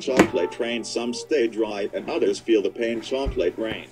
chocolate rain. some stay dry and others feel the pain chocolate rain.